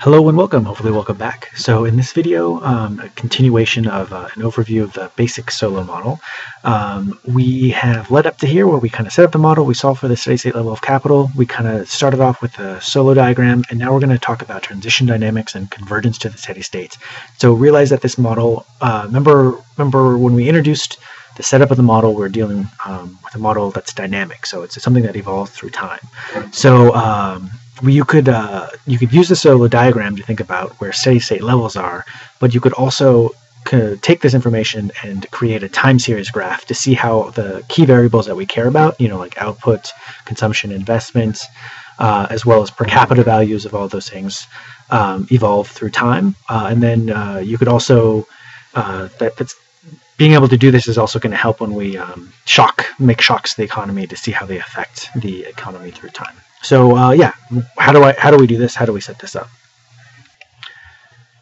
Hello and welcome, hopefully welcome back. So in this video, um, a continuation of uh, an overview of the basic Solow model. Um, we have led up to here where we kind of set up the model, we solve for the steady state level of capital, we kind of started off with a Solow diagram, and now we're going to talk about transition dynamics and convergence to the steady state. So realize that this model, uh, remember, remember when we introduced the setup of the model, we're dealing um, with a model that's dynamic, so it's something that evolves through time. So um, you could uh, you could use the Solow diagram to think about where steady state levels are, but you could also take this information and create a time series graph to see how the key variables that we care about, you know, like output, consumption, investment, uh, as well as per capita values of all those things, um, evolve through time. Uh, and then uh, you could also uh, that, that's being able to do this is also going to help when we um, shock make shocks to the economy to see how they affect the economy through time. So uh, yeah, how do I how do we do this? How do we set this up?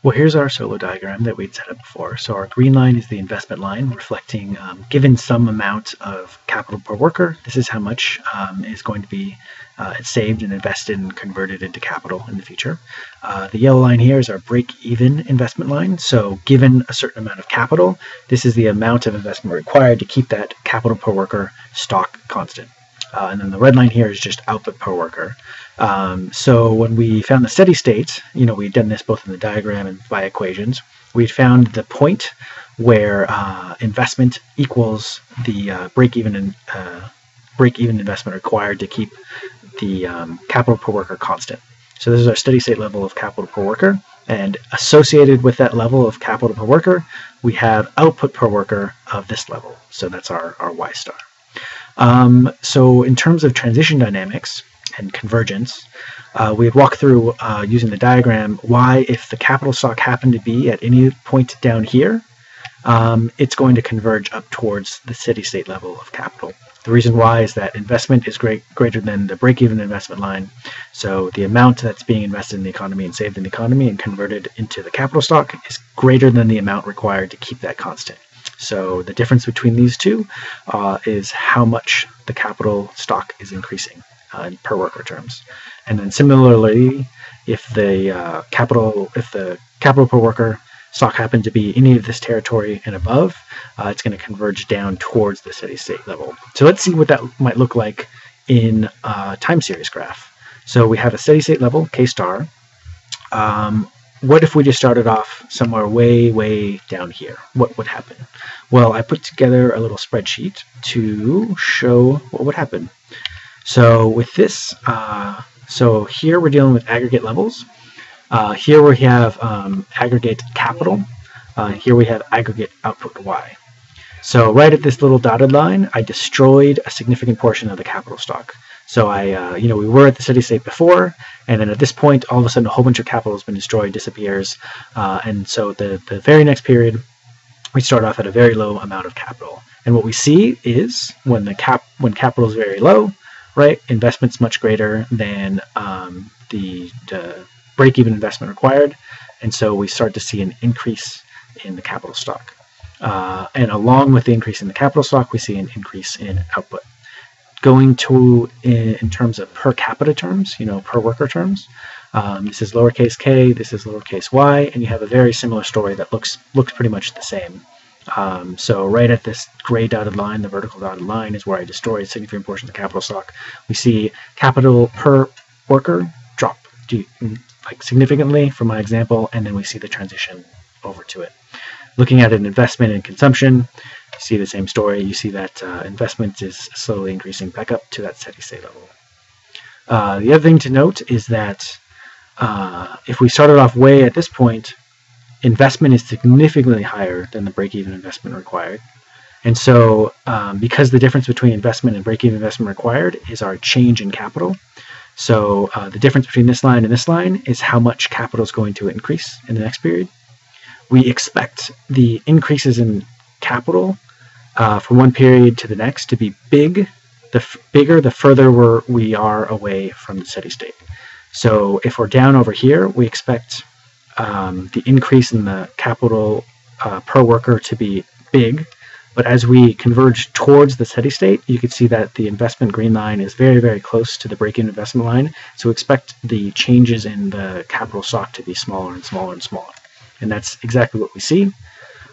Well, here's our Solow diagram that we'd set up before. So our green line is the investment line, reflecting um, given some amount of capital per worker, this is how much um, is going to be uh, saved and invested and converted into capital in the future. Uh, the yellow line here is our break-even investment line. So given a certain amount of capital, this is the amount of investment required to keep that capital per worker stock constant. Uh, and then the red line here is just output per worker. Um, so when we found the steady state, you know, we'd done this both in the diagram and by equations, we'd found the point where uh, investment equals the uh, break-even uh, break-even investment required to keep the um, capital per worker constant. So this is our steady state level of capital per worker, and associated with that level of capital per worker, we have output per worker of this level. So that's our, our Y star. Um, so in terms of transition dynamics and convergence, uh, we walk through uh, using the diagram why if the capital stock happened to be at any point down here, um, it's going to converge up towards the steady-state level of capital. The reason why is that investment is great, greater than the break-even investment line. So the amount that's being invested in the economy and saved in the economy and converted into the capital stock is greater than the amount required to keep that constant. So the difference between these two uh, is how much the capital stock is increasing uh, in per worker terms. And then similarly, if the uh, capital if the capital per worker stock happened to be any of this territory and above, uh, it's going to converge down towards the steady state level. So let's see what that might look like in a time series graph. So we have a steady state level, K star. Um, what if we just started off somewhere way, way down here? What would happen? Well, I put together a little spreadsheet to show what would happen. So with this, uh, so here we're dealing with aggregate levels. Uh, here we have um, aggregate capital. Uh, here we have aggregate output Y. So right at this little dotted line, I destroyed a significant portion of the capital stock. So I, uh, you know, we were at the steady state before, and then at this point, all of a sudden, a whole bunch of capital has been destroyed, disappears, uh, and so the the very next period, we start off at a very low amount of capital. And what we see is when the cap when capital is very low, right, investment's much greater than um, the, the break-even investment required, and so we start to see an increase in the capital stock. Uh, and along with the increase in the capital stock, we see an increase in output going to in, terms of per capita terms, you know, per worker terms. Um, this is lowercase k, this is lowercase y, and you have a very similar story that looks looks pretty much the same. Um, so right at this gray dotted line, the vertical dotted line, is where I destroyed significant portion of the capital stock. We see capital per worker drop like significantly from my example, and then we see the transition over to it. Looking at an investment and consumption, you see the same story. You see that uh, investment is slowly increasing back up to that steady state level. Uh, the other thing to note is that uh, if we started off way at this point, investment is significantly higher than the break-even investment required. And so um, because the difference between investment and break-even investment required is our change in capital, so uh, the difference between this line and this line is how much capital is going to increase in the next period. We expect the increases in capital uh, from one period to the next to be big. The bigger, the further we're, we are away from the steady state. So if we're down over here, we expect um, the increase in the capital uh, per worker to be big. But as we converge towards the steady state, you can see that the investment green line is very, very close to the break-even investment line. So expect the changes in the capital stock to be smaller and smaller and smaller. And that's exactly what we see.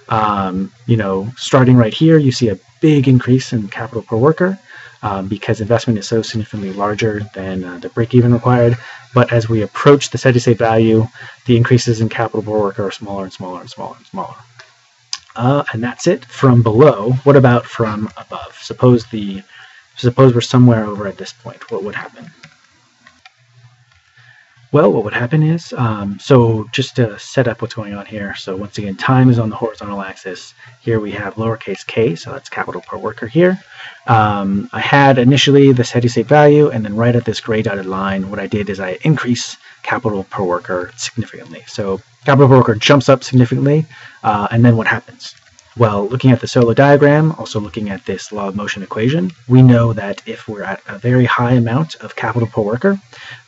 Um, you know, starting right here, you see a big increase in capital per worker um, because investment is so significantly larger than uh, the break-even required. But as we approach the steady state value, the increases in capital per worker are smaller and smaller and smaller and smaller. Uh, and that's it from below. What about from above? Suppose the suppose we're somewhere over at this point. What would happen? Well, what would happen is, um, so just to set up what's going on here, so once again, time is on the horizontal axis. Here we have lowercase k, so that's capital per worker here. Um, I had initially the steady state value, and then right at this gray dotted line, what I did is I increase capital per worker significantly. So capital per worker jumps up significantly, uh, and then what happens? Well, looking at the Solow diagram, also looking at this law of motion equation, we know that if we're at a very high amount of capital per worker,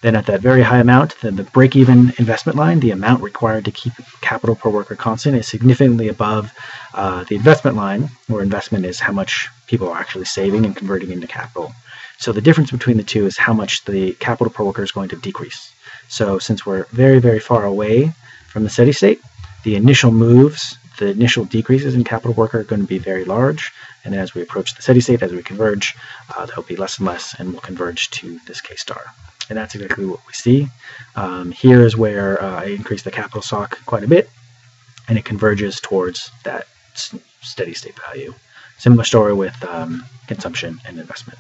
then at that very high amount, then the break-even investment line, the amount required to keep capital per worker constant, is significantly above uh, the investment line, where investment is how much people are actually saving and converting into capital. So the difference between the two is how much the capital per worker is going to decrease. So since we're very, very far away from the steady state, the initial moves the initial decreases in capital worker are going to be very large, and then as we approach the steady state, as we converge, uh, there'll be less and less, and we'll converge to this K star. And that's exactly what we see. Um, here is where uh, I increase the capital stock quite a bit, and it converges towards that steady state value. Similar story with um, consumption and investment.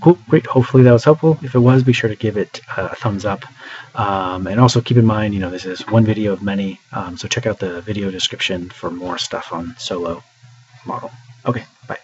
Cool, great. Hopefully that was helpful. If it was, be sure to give it a thumbs up. Um, and also keep in mind, you know, this is one video of many, um, so check out the video description for more stuff on Solow model. Okay, bye.